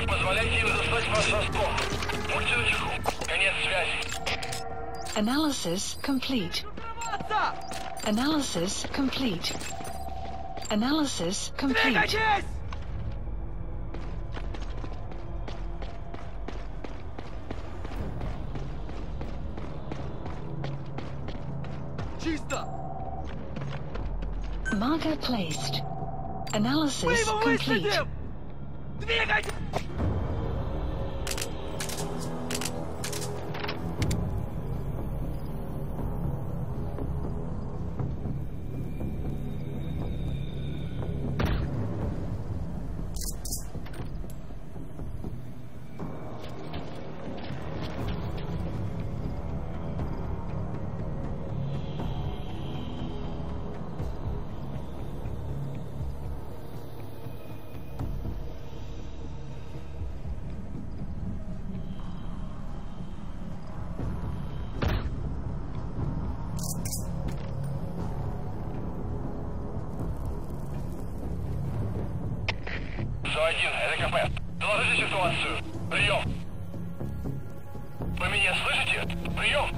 Не позволяйте им застать ваш раскол. Будьте начеку. Конец связи. Analysis complete. Analysis complete. Analysis complete. Двигайтесь! Чисто! Marker placed. Мы Analysis его complete. выследим! Двигайтесь! Thank you. ЗО-1, это КП. Доложите ситуацию. Прием. Вы меня слышите? Прием.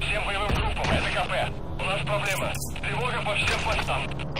Всем боевым группам, это КП. У нас проблема. Тревога по всем постам.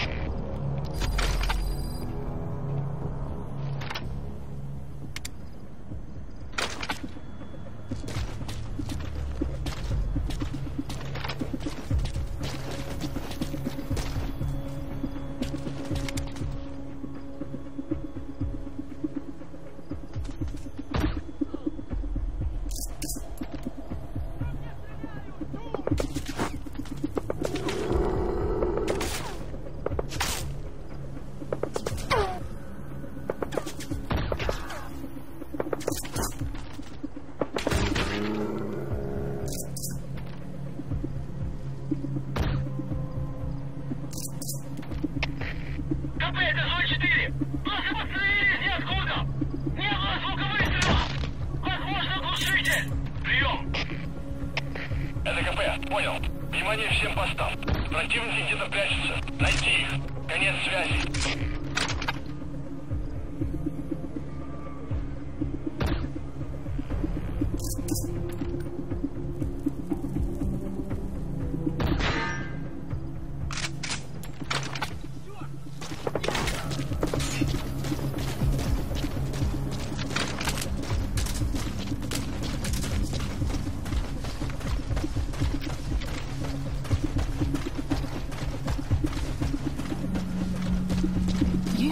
Внимание всем постам. Противники где-то прячутся. Найти их. Конец связи.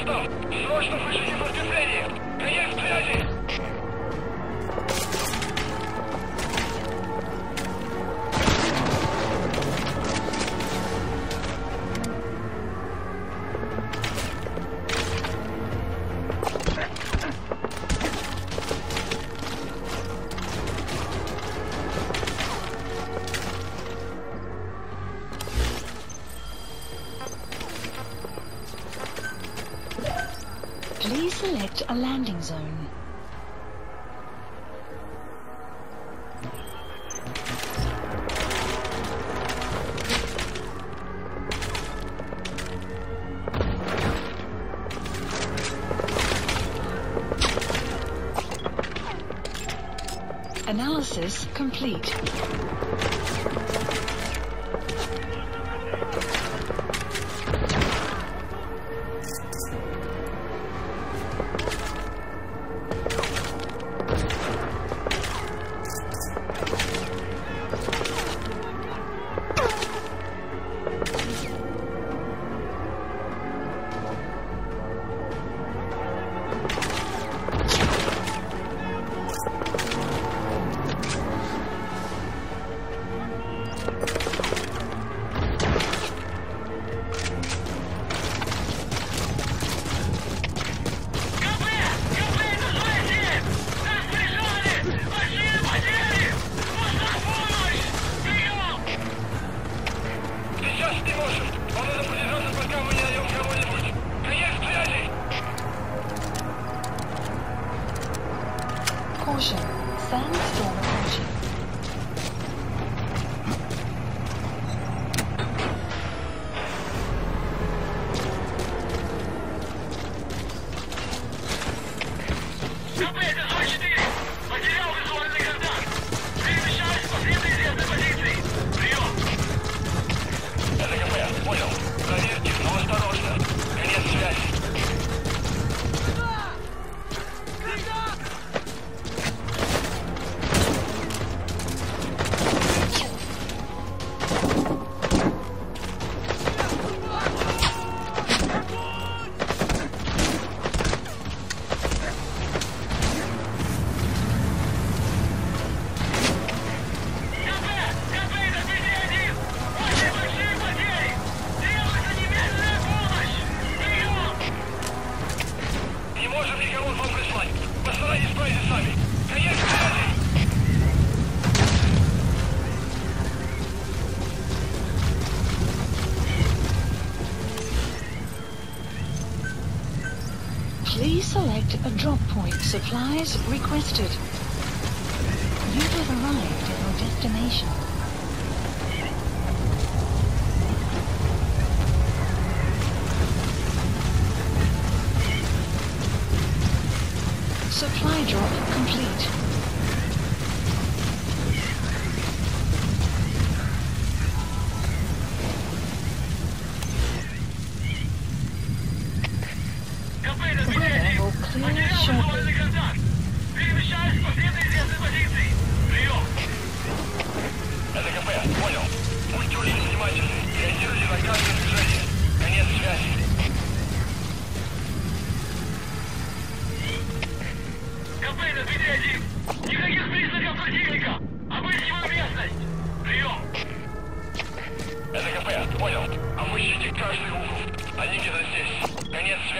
Ростов! Срочно выжили подкрепление! Конец связи! A landing zone. Analysis complete. Please select a drop point. Supplies requested. You have arrived at your destination. Supply drop complete.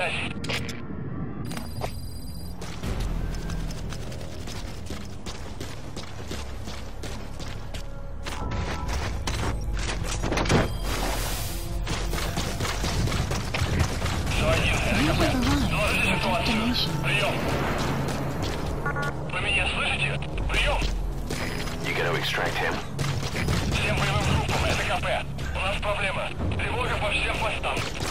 Destination. Прием. Вы меня слышите? Прием. You extract him. Всем боевым группам, это КП. У нас проблема. Тревога по всем постам.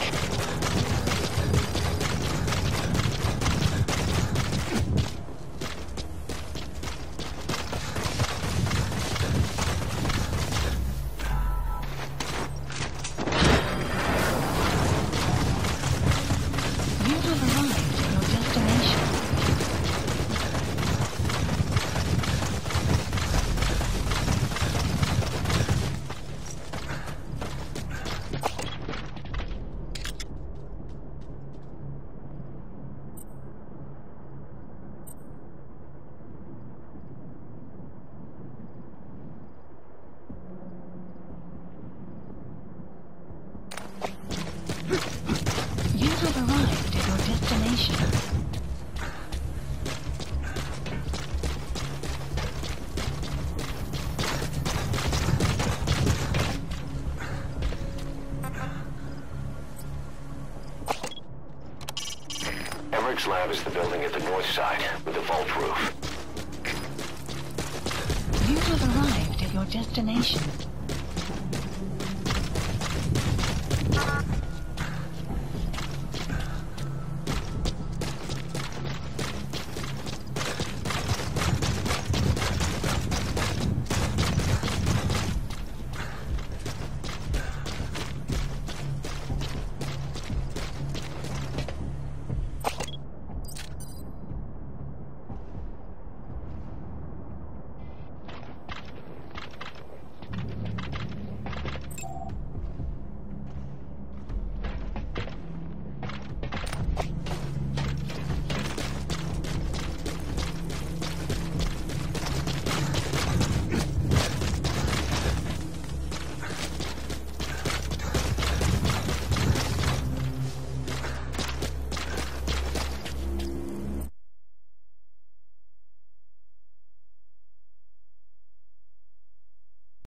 Everett's lab is the building at the north side with the vault roof. You have arrived at your destination.